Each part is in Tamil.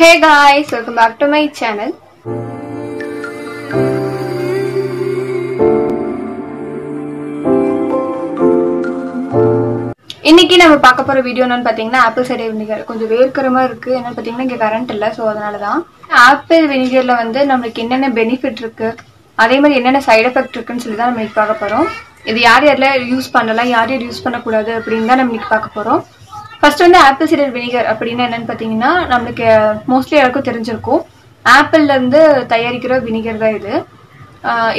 Hey guys, welcome back to my channel. இன்னைக்கு நம்ம பார்க்க போற வீடியோ என்னன்னு பாத்தீங்கன்னா ஆப்பிள் சைடர் வினிகர் கொஞ்சம் வேர்க்கிற மாதிரி இருக்கு. என்னன்னு பாத்தீங்கன்னா இங்க கரண்ட் இல்ல சோ அதனாலதான். ஆப்பிள் வினிகர்ல வந்து நம்மளுக்கு என்னென்ன பெனிஃபிட் இருக்கு? அதே மாதிரி என்னென்ன சைடு எஃபெக்ட் இருக்குன்னு சொல்லி தான் நம்ம இன்னைக்கு பார்க்க போறோம். இது யார் யாரெல்லாம் யூஸ் பண்ணலாம் யார் யார் யூஸ் பண்ணக்கூடாது அப்படின்னு தான் நம்ம இன்னைக்கு பார்க்க போறோம். ஃபர்ஸ்ட் வந்து ஆப்பிள் சீடர் வினிகர் அப்படின்னா என்னன்னு பார்த்தீங்கன்னா நம்மளுக்கு மோஸ்ட்லி எல்லாருக்கும் தெரிஞ்சிருக்கும். ஆப்பிள்ல இருந்து தயாரிக்கிற வினிகர் தான் இது.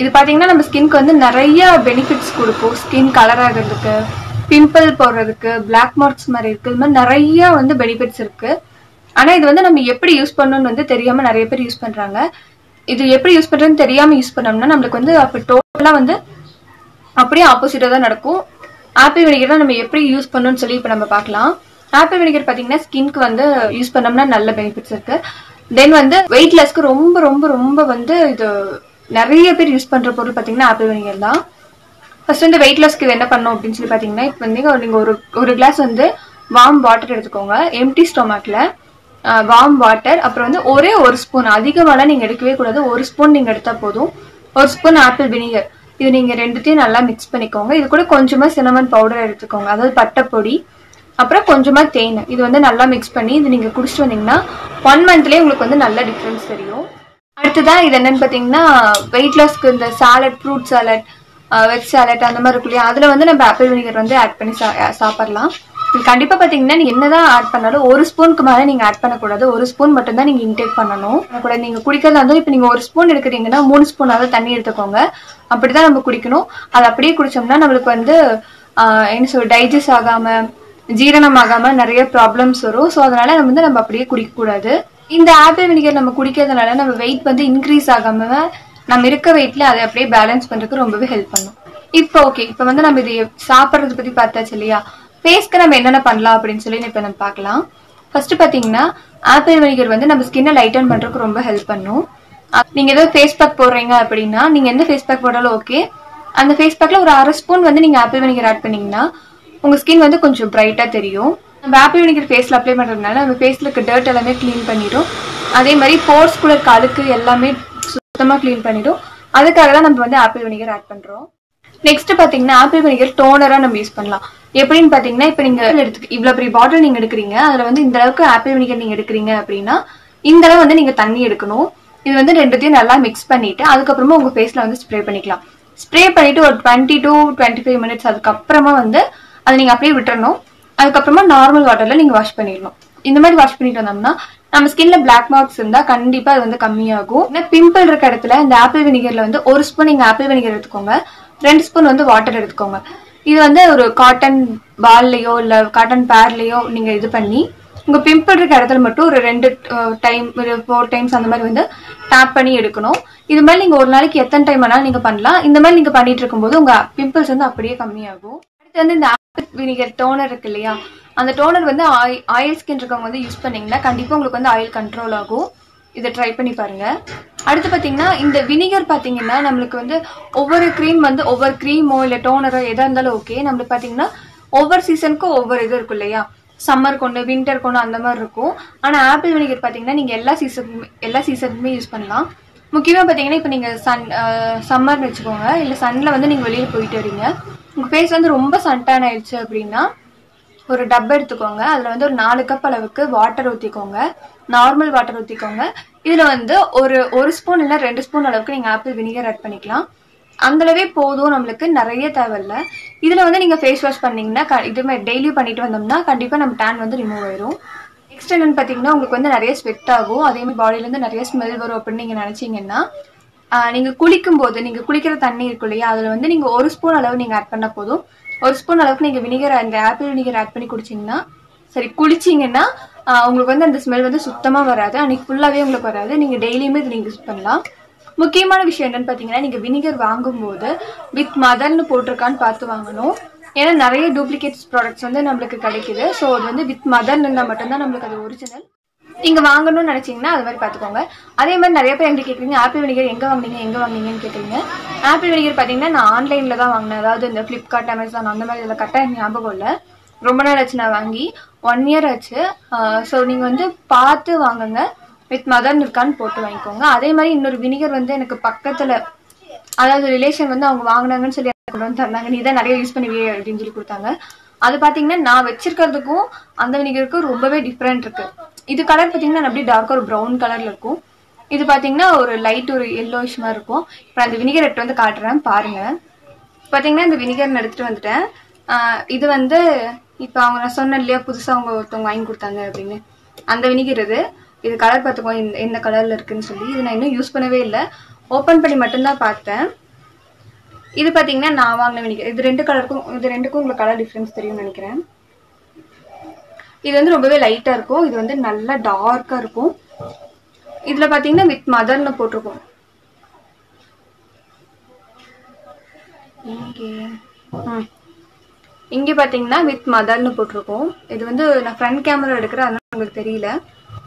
இது பார்த்தீங்கன்னா நம்ம ஸ்கின்க்கு வந்து நிறைய பெனிஃபிட்ஸ் கொடுக்கும். ஸ்கின் கலர் ஆகிறதுக்கு பிம்பிள் போடுறதுக்கு பிளாக் மார்க்ஸ் மாதிரி இருக்கு. இது மாதிரி நிறைய வந்து பெனிஃபிட்ஸ் இருக்கு. ஆனால் இது வந்து நம்ம எப்படி யூஸ் பண்ணணும்னு வந்து தெரியாம நிறைய பேர் யூஸ் பண்றாங்க. இது எப்படி யூஸ் பண்றதுன்னு தெரியாம யூஸ் பண்ணோம்னா நம்மளுக்கு வந்து அப்போ டோட்டலாக வந்து அப்படியே ஆப்போசிட்டாக தான் நடக்கும். ஆப்பிள் வினிகர் தான் நம்ம எப்படி யூஸ் பண்ணணும்னு சொல்லி இப்போ நம்ம பார்க்கலாம். ஆப்பிள் வினிகர் பார்த்தீங்கன்னா ஸ்கின்க்கு வந்து யூஸ் பண்ணோம்னா நல்ல பெனிஃபிட்ஸ் இருக்கு. தென் வந்து வெயிட் லாஸ்க்கு ரொம்ப ரொம்ப ரொம்ப வந்து இது நிறைய பேர் யூஸ் பண்ணுற பொருள் பார்த்தீங்கன்னா ஆப்பிள் வினிகர் தான். ஃபர்ஸ்ட் வந்து வெயிட் லாஸ்க்கு இது என்ன பண்ணோம் அப்படின்னு சொல்லி பார்த்தீங்கன்னா இப்போ வந்து நீங்கள் ஒரு ஒரு கிளாஸ் வந்து வார்ம் வாட்டர் எடுத்துக்கோங்க. எம்டி ஸ்டொமக்கில் வார்ம் வாட்டர் அப்புறம் வந்து ஒரே ஒரு ஸ்பூன் அதிகமாலாம் நீங்கள் எடுக்கவே கூடாது. ஒரு ஸ்பூன் நீங்கள் எடுத்தால் போதும். ஒரு ஸ்பூன் ஆப்பிள் வினிகர் இது நீங்கள் ரெண்டுத்தையும் நல்லா மிக்ஸ் பண்ணிக்கோங்க. இது கூட கொஞ்சமாக சினமன் பவுடர் எடுத்துக்கோங்க. அதாவது பட்டைப்பொடி அப்புறம் கொஞ்சமாக தேன். இது வந்து நல்லா மிக்ஸ் பண்ணி இது நீங்கள் குடிச்சிட்டு வந்தீங்கன்னா ஒன் மந்த்லேயே உங்களுக்கு வந்து நல்ல டிஃப்ரென்ஸ் தெரியும். அடுத்ததான் இது என்னன்னு பார்த்தீங்கன்னா வெயிட் லாஸ்க்கு இந்த salad fruit salad veg salad அந்த மாதிரி இருக்கு இல்லையா அதில் வந்து நம்ம ஆப்பிள் வினிகர் வந்து ஆட் பண்ணி சா- சாப்பிட்லாம். இது கண்டிப்பாக பார்த்தீங்கன்னா நீங்கள் என்னதான் ஆட் பண்ணாலும் ஒரு ஸ்பூனுக்கு மேலே நீங்கள் ஆட் பண்ணக்கூடாது. ஒரு ஸ்பூன் மட்டும் தான் இன்டேக் பண்ணணும். கூட நீங்கள் குடிக்கிறதா இருந்தாலும் இப்போ நீங்கள் ஒரு ஸ்பூன் எடுக்கிறீங்கன்னா மூணு ஸ்பூனாவது தண்ணி எடுத்துக்கோங்க. அப்படி தான் நம்ம குடிக்கணும். அது அப்படியே குடித்தோம்னா நம்மளுக்கு வந்து என்ன சொல்ற டைஜஸ்ட் ஆகாமல் ஜீரணமாகாம நிறைய ப்ராப்ளம்ஸ் வரும். ஸோ அதனால நம்ம வந்து நம்ம அப்படியே குடிக்கக்கூடாது இந்த ஆப்பிள் வினிகர் நம்ம குடிக்கிறதுனால நம்ம வெயிட் வந்து இன்க்ரீஸ் ஆகாம நம்ம இருக்க வெயிட்ல அதை அப்படியே பேலன்ஸ் பண்றதுக்கு ரொம்பவே ஹெல்ப் பண்ணும். இப்போ ஓகே இப்போ வந்து நம்ம இது சாப்பிட்றது பத்தி பார்த்தாச்சு இல்லையா? ஃபேஸ்க்கு நம்ம என்னென்ன பண்ணலாம் அப்படின்னு சொல்லி இப்போ நம்ம பார்க்கலாம். ஃபர்ஸ்ட் பாத்தீங்கன்னா ஆப்பிள் வினிகர் வந்து நம்ம ஸ்கின்னை லைட்டன் பண்றதுக்கு ரொம்ப ஹெல்ப் பண்ணும். நீங்க ஏதோ ஃபேஸ் பேக் போடுறீங்க அப்படின்னா நீங்க எந்த ஃபேஸ் பேக் போட்டாலும் ஓகே அந்த ஃபேஸ் பேக்ல ஒரு அரை ஸ்பூன் வந்து நீங்க ஆப்பிள் வினிகர் ஆட் பண்ணீங்கன்னா உங்கள் ஸ்கின் வந்து கொஞ்சம் ப்ரைட்டாக தெரியும். நம்ம ஆப்பிள் வினிகர் ஃபேஸில் அப்ளை பண்ணுறதுனால நம்ம ஃபேஸில் இருக்க டர்ட் எல்லாமே க்ளீன் பண்ணிடும். அதே மாதிரி போர்ஸ்குள்ள இருக்க அழுக்கு எல்லாமே சுத்தமாக க்ளீன் பண்ணிடும். அதுக்காக தான் நம்ம வந்து ஆப்பிள் வினிகர் ஆட் பண்ணுறோம் நெக்ஸ்ட் பார்த்தீங்கன்னா ஆப்பிள் வினிகர் டோனராக நம்ம யூஸ் பண்ணலாம். எப்படின்னு பார்த்தீங்கன்னா இப்போ நீங்கள் எடுத்து இவ்வளோ பெரிய பாட்டில் நீங்கள் எடுக்கிறீங்க. அதில் வந்து இந்த அளவுக்கு ஆப்பிள் வினிகர் நீங்கள் எடுக்கிறீங்க அப்படின்னா இந்த அளவு வந்து நீங்கள் தண்ணி எடுக்கணும். இது வந்து ரெண்டுத்தையும் நல்லா மிக்ஸ் பண்ணிட்டு அதுக்கப்புறமா உங்கள் ஃபேஸில் வந்து ஸ்ப்ரே பண்ணிக்கலாம். ஸ்ப்ரே பண்ணிட்டு ஒரு twenty to twenty five minutes அதுக்கப்புறமா வந்து அதை நீங்கள் அப்படியே விட்டுறணும். அதுக்கப்புறமா நார்மல் வாட்டரில் நீங்கள் வாஷ் பண்ணிடணும். இந்த மாதிரி வாஷ் பண்ணிட்டு வந்தோம்னா நம்ம ஸ்கின்ல பிளாக் மார்க்ஸ் இருந்தா கண்டிப்பா அது வந்து கம்மியாகும். பிம்பிள் இருக்க இடத்துல இந்த ஆப்பிள் வினிகர்ல வந்து ஒரு ஸ்பூன் நீங்க ஆப்பிள் வினிகர் எடுத்துக்கோங்க. ரெண்டு ஸ்பூன் வந்து வாட்டர் எடுத்துக்கோங்க. இது வந்து ஒரு காட்டன் பால்லையோ இல்ல காட்டன் பேர்லயோ நீங்க இது பண்ணி உங்க பிம்பிள் இருக்க இடத்துல மட்டும் ஒரு ரெண்டு டைம் ஒரு ஃபோர் டைம்ஸ் அந்த மாதிரி வந்து டேப் பண்ணி எடுக்கணும். இது மாதிரி நீங்க ஒரு நாளைக்கு எத்தனை டைம் வேணாலும் நீங்க பண்ணலாம். இந்த மாதிரி நீங்க பண்ணிட்டு இருக்கும்போது உங்க பிம்பிள்ஸ் வந்து அப்படியே கம்மியாகும். அடுத்து வந்து இந்த ஆப்பிள் வினிகர் டோனர் இருக்கு இல்லையா? அந்த டோனர் வந்து ஆயில் ஸ்கின் இருக்கவங்க வந்து யூஸ் பண்ணீங்கன்னா கண்டிப்பா உங்களுக்கு வந்து ஆயில் கண்ட்ரோல் ஆகும். இதை ட்ரை பண்ணி பாருங்க. அடுத்து பாத்தீங்கன்னா இந்த வினிகர் பாத்தீங்கன்னா நம்மளுக்கு வந்து ஒவ்வொரு க்ரீம் வந்து ஒவ்வொரு க்ரீமோ இல்ல டோனரோ எதா இருந்தாலும் ஓகே நம்மளுக்கு பாத்தீங்கன்னா ஒவ்வொரு சீசனுக்கும் ஒவ்வொரு இது இருக்கும் இல்லையா? சம்மர் கொண்டு வின்டர் கொண்டு அந்த மாதிரி இருக்கும். ஆனா ஆப்பிள் வினிகர் பாத்தீங்கன்னா நீங்க எல்லா சீசனுக்குமே எல்லா சீசனுக்குமே யூஸ் பண்ணலாம். முக்கியமா பாத்தீங்கன்னா இப்போ நீங்க சன் சம்மர்னு வச்சுக்கோங்க. இல்ல சன்ல வந்து நீங்க வெளியில போயிட்டு வரீங்க. உங்கள் ஃபேஸ் வந்து ரொம்ப சன்டான் ஆயிடுச்சு அப்படின்னா ஒரு டப் எடுத்துக்கோங்க. அதில் வந்து ஒரு நாலு கப் அளவுக்கு வாட்டர் ஊற்றிக்கோங்க நார்மல் வாட்டர் ஊற்றிக்கோங்க இதில் வந்து ஒரு ஒரு ஸ்பூன் இல்லை ரெண்டு ஸ்பூன் அளவுக்கு நீங்கள் ஆப்பிள் வினிகர் ஆட் பண்ணிக்கலாம். அந்தளவே போதும் நம்மளுக்கு. நிறைய தேவையில்ல. இதில் வந்து நீங்கள் ஃபேஸ் வாஷ் பண்ணிங்கன்னா க- இது மாதிரி டெய்லி பண்ணிட்டு வந்தோம்னா கண்டிப்பாக நம்ம டேன் வந்து ரிமூவ் ஆயிரும். நெக்ஸ்ட் என்னென்னு பார்த்தீங்கன்னா உங்களுக்கு வந்து நிறைய ஸ்வெட் ஆகும். அதே மாதிரி நிறைய ஸ்மெல் வரும் அப்படின்னு நீங்கள் நினச்சிங்கன்னா நீங்க குளிக்கும் போது நீங்க குளிக்கிற தண்ணி இருக்கும் இல்லையா அதுல வந்து நீங்க ஒரு ஸ்பூன் அளவு நீங்க ஆட் பண்ணா போதும். ஒரு ஸ்பூன் அளவுக்கு நீங்க வினிகர் அந்த ஆப்பிள் வினிகர் ஆட் பண்ணி குடிச்சீங்கன்னா சரி குளிச்சீங்கன்னா உங்களுக்கு வந்து அந்த ஸ்மெல் வந்து சுத்தமா வராது. அன்னைக்கு ஃபுல்லாவே உங்களுக்கு வராது. நீங்க டெய்லியுமே இது நீங்க யூஸ் பண்ணலாம். முக்கியமான விஷயம் என்னன்னு பாத்தீங்கன்னா நீங்க வினிகர் வாங்கும்போது வித் மதர்னு போட்டிருக்கான்னு பார்த்து வாங்கணும். ஏன்னா நிறைய டூப்ளிகேட்ஸ் ப்ராடக்ட்ஸ் வந்து நம்மளுக்கு கிடைக்குது. ஸோ அது வந்து வித் மதர்னு இருந்தால் மட்டும்தான் நம்மளுக்கு அது ஒரிஜினல் நீங்கள் வாங்கணும்னு நினச்சிங்கன்னா அது மாதிரி பார்த்துக்கோங்க. அதே மாதிரி நிறைய பேர் எங்களுக்கு கேட்குறீங்க ஆப்பிள் வினிகர் எங்கே வாங்கினீங்க எங்கே வாங்கினீங்கன்னு கேட்குறீங்க ஆப்பிள் வினிகர் பார்த்தீங்கன்னா நான் ஆன்லைனில் தான் வாங்கினேன். அதாவது இந்த ஃப்ளிப்கார்ட் அமேசான் அந்த மாதிரி இதில் கரெக்டாக ஞாபகம் இல்லை. ரொம்ப நாள் ஆச்சு நான் வாங்கி. ஒன் இயர் ஆச்சு. ஸோ நீங்கள் வந்து பார்த்து வாங்குங்க. வித் மதர் இருக்கான்னு போட்டு வாங்கிக்கோங்க. அதே மாதிரி இன்னொரு வினிகர் வந்து எனக்கு பக்கத்தில் அதாவது ரிலேஷன் வந்து அவங்க வாங்கினாங்கன்னு சொல்லி கொண்டு வந்து தந்தாங்க. நீ தான் நிறைய யூஸ் பண்ணுவியே அப்படின்னு சொல்லி கொடுத்தாங்க. அது பார்த்தீங்கன்னா நான் வச்சிருக்கிறதுக்கும் அந்த வினிகருக்கும் ரொம்பவே டிஃப்ரெண்ட் இருக்குது இது கலர் பார்த்தீங்கன்னா அப்படியே டார்க் ஒரு ப்ரௌன் கலரில் இருக்கும். இது பார்த்தீங்கன்னா ஒரு லைட் ஒரு எல்லோயிஷ் மாதிரி இருக்கும். இப்போ அந்த வினிகர் எடுத்து வந்து காட்டுறேன் பாருங்கள் பார்த்தீங்கன்னா இந்த வினிகர் எடுத்துகிட்டு வந்துட்டேன். இது வந்து இப்போ அவங்க நான் சொன்னேன் இல்லையா புதுசாக அவங்க ஒருத்தவங்க வாங்கி கொடுத்தாங்க அப்படின்னு. அந்த வினிகர் இது. இது கலர் பார்த்துக்கோ இந்த எந்த கலரில் இருக்குன்னு சொல்லி. இது நான் இன்னும் யூஸ் பண்ணவே இல்லை. ஓப்பன் பண்ணி மட்டும்தான் பார்த்தேன். இது பார்த்தீங்கன்னா நான் வாங்கின வினிகர் இது ரெண்டு கலருக்கும் இது ரெண்டுக்கும் உங்களுக்கு கலர் டிஃப்ரென்ஸ் தெரியும்னு நினைக்கிறேன். இது வந்து ரொம்பவே லைட்டா இருக்கும். இது வந்து நல்லா டார்க்கா இருக்கும். இதுல பாத்தீங்கன்னா வித் மதர்னு போட்டிருக்கோம். இங்கே ம். இங்க பாத்தீங்கன்னா வித் மதர்னு போட்டிருக்கோம். இது வந்து நான் ஃப்ரண்ட் கேமரா எடுக்கிறேன் அதனால உங்களுக்கு தெரியல.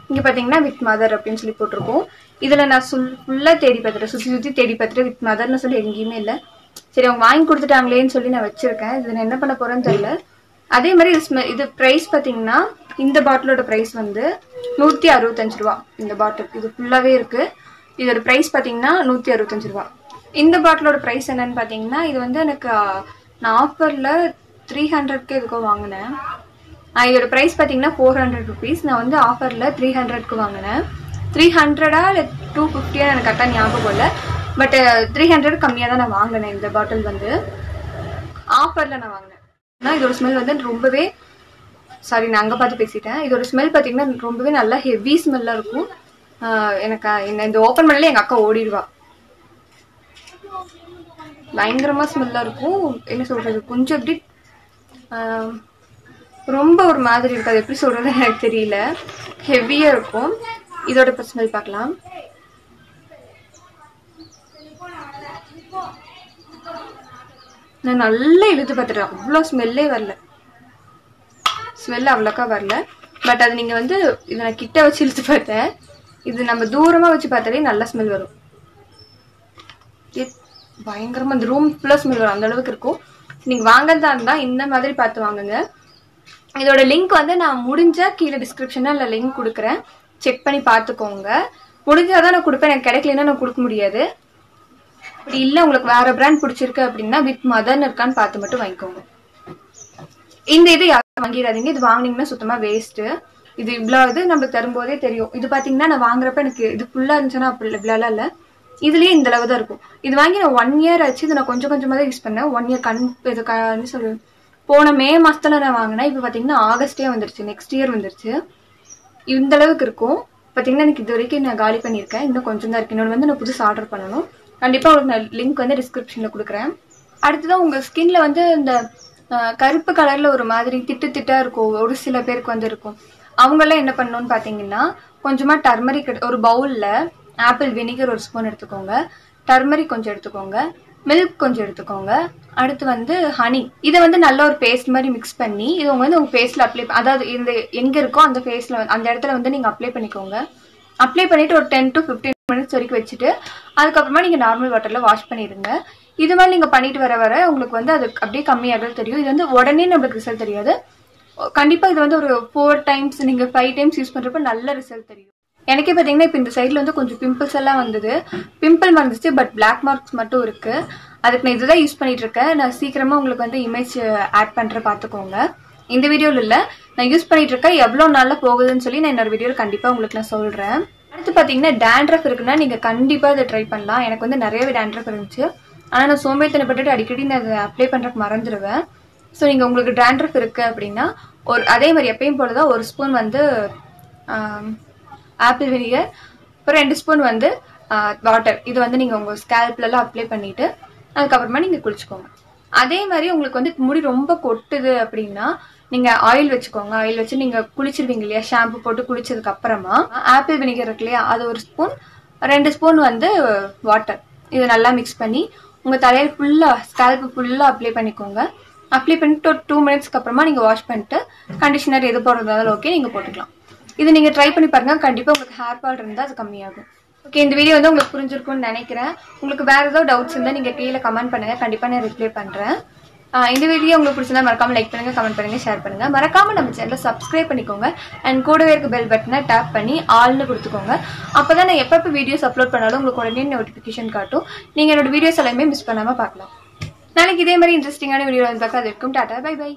இங்க பாத்தீங்கன்னா வித் மதர் அப்படின்னு சொல்லி போட்டிருக்கோம். இதுல நான் சுல் ஃபுல்லா தேடி பார்த்துட்டேன். சுத்தி சுத்தி தேடி பார்த்துட்டு வித் மதர்னு சொல்லி எங்கேயுமே இல்லை. சரி அவங்க வாங்கி கொடுத்துட்டாங்களேன்னு சொல்லி நான் வச்சிருக்கேன். இது நான் என்ன பண்ண போறேன்னு தெரியல. அதே மாதிரி இது ஸ்மெ- இது இந்த பாட்டிலோட ப்ரைஸ் வந்து நூற்றி அறுபத்தஞ்சு ரூபா. இந்த பாட்டில் இது ஃபுல்லாகவே இருக்குது இதோட ப்ரைஸ் பார்த்தீங்கன்னா நூற்றி அறுபத்தஞ்சு ரூபா. இந்த பாட்டிலோட ப்ரைஸ் என்னன்னு பார்த்தீங்கன்னா இது வந்து எனக்கு நான் ஆஃபரில் த்ரீ ஹண்ட்ரட்க்கு எதுக்கோ வாங்கினேன். இதோட ப்ரைஸ் பார்த்தீங்கன்னா ஃபோர் ஹண்ட்ரட் ருபீஸ் நான் வந்து ஆஃபரில் த்ரீ ஹண்ட்ரட்க்கு வாங்கினேன். த்ரீ ஹண்ட்ரடா இல்லை டூ ஃபிஃப்டியாக எனக்கு கரெக்டாக ஞாபகம் இல்லை. பட் த்ரீ ஹண்ட்ரட் கம்மியாக தான் நான் வாங்கினேன் இந்த பாட்டில் வந்து. ஆஃபரில் நான் வாங்கினேன். ஆனால் இதோட ஸ்மெல் வந்து ரொம்பவே சாரி நான் அங்கே பார்த்து பேசிட்டேன். இதோட ஸ்மெல் பார்த்தீங்கன்னா ரொம்பவே நல்லா ஹெவி ஸ்மெல்லாக இருக்கும். எனக்கு என்ன இந்த ஓப்பன் பண்ணல எங்கள் அக்கா ஓடிடுவா. பயங்கரமாக ஸ்மெல்லாக இருக்கும். என்ன சொல்கிறது கொஞ்சம் எப்படி ரொம்ப ஒரு மாதிரி இருக்காது அது எப்படி சொல்கிறது எனக்கு தெரியல. ஹெவியாக இருக்கும். இதோட ஸ்மெல் பார்க்கலாம். நான் நல்லா இழுத்து பார்த்துட்டேன். அவ்வளோ ஸ்மெல்லே வரல. ஸ்மெல் அவ்வளோக்கா வரல. பட் அது நீங்கள் வந்து இதை நான் கிட்ட வச்சு இழுத்து பார்த்தேன். இது நம்ம தூரமாக வச்சு பார்த்தாலே நல்ல ஸ்மெல் வரும். பயங்கரமாக இந்த ரூம் ஃபுல்லாக ஸ்மெல் வரும். அந்த அளவுக்கு இருக்கும். நீங்கள் வாங்கறதா இருந்தால் இந்த மாதிரி பார்த்து வாங்குங்க. இதோட லிங்க் வந்து நான் முடிஞ்சால் கீழே டிஸ்கிரிப்ஷனில் இல்லை லிங்க் கொடுக்குறேன். செக் பண்ணி பார்த்துக்கோங்க. முடிஞ்சாதான் நான் கொடுப்பேன். எனக்கு கிடைக்கலன்னா நான் கொடுக்க முடியாது. அப்படி இல்லை உங்களுக்கு வேற பிராண்ட் பிடிச்சிருக்கு அப்படின்னா வித் மதர்னு இருக்கான்னு பார்த்து மட்டும் வாங்கிக்கோங்க. இந்த இது யாரும் வாங்கிடாதீங்க. இது வாங்கினீங்கன்னா சுத்தமாக வேஸ்ட்டு இது இவ்வளோ இது நம்மளுக்கு தரும்போதே தெரியும். இது பார்த்தீங்கன்னா நான் வாங்குறப்ப எனக்கு இது ஃபுல்லாக இருந்துச்சுன்னா அப்படி இவ்வளோலாம் இல்லை. இதுலேயே இந்த அளவு தான் இருக்கும். இது வாங்கி நான் ஒன் இயர் ஆச்சு. இது நான் கொஞ்சம் கொஞ்சமாக தான் யூஸ் பண்ணேன். ஒன் இயர் கண் இது கன்னு சொல்லுவேன் போன மே மாதத்தில் நான் வாங்கினேன். இப்போ பார்த்தீங்கன்னா ஆகஸ்டே வந்துருச்சு. நெக்ஸ்ட் இயர் வந்துருச்சு. இந்த அளவுக்கு இருக்கும். பார்த்தீங்கன்னா எனக்கு இது வரைக்கும் நான் காலி பண்ணியிருக்கேன். இன்னும் கொஞ்சம் தான் இருக்கு. இன்னொன்று வந்து நான் புதுசு ஆர்டர் பண்ணணும். கண்டிப்பாக உங்களுக்கு நான் லிங்க் வந்து டிஸ்கிரிப்ஷனில் கொடுக்குறேன். அடுத்ததான் உங்கள் ஸ்கின்ல வந்து இந்த கருப்பு கலரில் ஒரு மாதிரி திட்டு திட்டாக இருக்கும். ஒரு சில பேருக்கு வந்து இருக்கும். அவங்கெல்லாம் என்ன பண்ணணும்னு பார்த்தீங்கன்னா கொஞ்சமாக டர்மரிக் ஒரு பவுலில் ஆப்பிள் வினிகர் ஒரு ஸ்பூன் எடுத்துக்கோங்க. டர்மரிக் கொஞ்சம் எடுத்துக்கோங்க. மில்க் கொஞ்சம் எடுத்துக்கோங்க. அடுத்து வந்து ஹனி இதை வந்து நல்ல ஒரு பேஸ்ட் மாதிரி மிக்ஸ் பண்ணி இது உங்க வந்து உங்க ஃபேஸில் அப்ளை அதாவது இந்த எங்கே இருக்கோ அந்த ஃபேஸில் அந்த இடத்துல வந்து நீங்கள் அப்ளை பண்ணிக்கோங்க. அப்ளை பண்ணிட்டு ஒரு டென் டு 15 மினிட்ஸ் வரைக்கும் வச்சுட்டு அதுக்கப்புறமா நீங்க நார்மல் வாட்டர்ல வாஷ் பண்ணிடுங்க. இது மாதிரி நீங்க பண்ணிட்டு வர வர உங்களுக்கு வந்து அது அப்படியே கம்மியாகிறது தெரியும். இது வந்து உடனே நம்மளுக்கு ரிசல்ட் தெரியாது. கண்டிப்பா இது வந்து ஒரு ஃபோர் டைம்ஸ் நீங்க ஃபைவ் டைம்ஸ் யூஸ் பண்றப்ப நல்ல ரிசல்ட் தெரியும். எனக்கே பார்த்தீங்கன்னா இப்போ இந்த சைடில் வந்து கொஞ்சம் பிம்பிள்ஸ் எல்லாம் வந்தது. பிம்பிள் வந்துச்சு பட் பிளாக் மார்க்ஸ் மட்டும் இருக்கு. அதுக்கு நான் இதுதான் யூஸ் பண்ணிட்டு இருக்கேன். நான் சீக்கிரமா உங்களுக்கு வந்து இமேஜ் ஆட் பண்ற பாத்துக்கோங்க இந்த வீடியோவில் இல்லை. நான் யூஸ் பண்ணிட்டு இருக்கேன். எவ்வளோ நாளில் போகுதுன்னு சொல்லி நான் இன்னொரு வீடியோவில் கண்டிப்பாக உங்களுக்கு நான் சொல்கிறேன் அடுத்து பார்த்தீங்கன்னா டேண்ட்ரஃப் இருக்குன்னா நீங்கள் கண்டிப்பாக அதை ட்ரை பண்ணலாம். எனக்கு வந்து நிறையவே டேண்ட்ரஃப் இருந்துச்சு. ஆனால் நான் சோம்பேறித்தனப்பட்டுட்டு அடிக்கடி நான் அதை அப்ளை பண்ணுறக்கு மறந்துடுவேன் ஸோ நீங்கள் உங்களுக்கு டேண்ட்ரஃப் இருக்குது அப்படின்னா ஒரு அதே மாதிரி எப்பயும் போலதான் ஒரு ஸ்பூன் வந்து ஆப்பிள் வினிகர் அப்புறம் ரெண்டு ஸ்பூன் வந்து வாட்டர் இது வந்து நீங்கள் உங்கள் ஸ்கேல்ப்லலாம் அப்ளை பண்ணிவிட்டு அதுக்கப்புறமா நீங்கள் குளிச்சுக்கோங்க. அதே மாதிரி உங்களுக்கு வந்து முடி ரொம்ப கொட்டுது அப்படின்னா நீங்க ஆயில் வச்சுக்கோங்க. ஆயில் வச்சு நீங்க குளிச்சிருவீங்க இல்லையா? ஷாம்பு போட்டு குளிச்சதுக்கு அப்புறமா ஆப்பிள் வினிகர் இருக்கு இல்லையா? அது ஒரு ஸ்பூன் ரெண்டு ஸ்பூன் வந்து வாட்டர் இது நல்லா மிக்ஸ் பண்ணி உங்க தலையில் ஃபுல்லா ஸ்கேல்ப்பு ஃபுல்லா அப்ளை பண்ணிக்கோங்க. அப்ளை பண்ணிட்டு ஒரு டூ மினிட்ஸ்க்கு அப்புறமா நீங்க வாஷ் பண்ணிட்டு கண்டிஷனர் எது போடுறதாலும் ஓகே நீங்க போட்டுக்கலாம். இது நீங்க ட்ரை பண்ணி பாருங்க. கண்டிப்பா உங்களுக்கு ஹேர் ஃபால் இருந்தா அது கம்மியாகும். ஓகே இந்த வீடியோ வந்து உங்களுக்கு புரிஞ்சிருக்கும்னு நினைக்கிறேன். உங்களுக்கு வேற ஏதோ டவுட்ஸ் இருந்தால் நீங்க கீழே கமெண்ட் பண்ணுங்க. கண்டிப்பா நான் ரிப்ளை பண்றேன். இந்த வீடியோ உங்களுக்கு பிடிச்சிருந்தா மறக்காம லைக் பண்ணுங்க கமெண்ட் பண்ணுங்க ஷேர் பண்ணுங்க. மறக்காம நம்ம சேனலை சப்ஸ்கிரைப் பண்ணிக்கோங்க. அண்ட் கூடவே இருக்க பெல் பட்டனை டேப் பண்ணி ஆல்னு கொடுத்துக்கோங்க. அப்பதான் நான் எப்பப்போ வீடியோஸ் அப்லோட் பண்ணாலும் உங்களுக்கு உடனே நோட்டிஃபிகேஷன் காட்டும். நீங்க என்னோட வீடியோஸ் எல்லாமே மிஸ் பண்ணாம பார்க்கலாம். நாளைக்கு இதே மாதிரி இன்ட்ரெஸ்டிங்கான வீடியோ வந்து பார்க்க அது இருக்கும் டாட்டா பை பை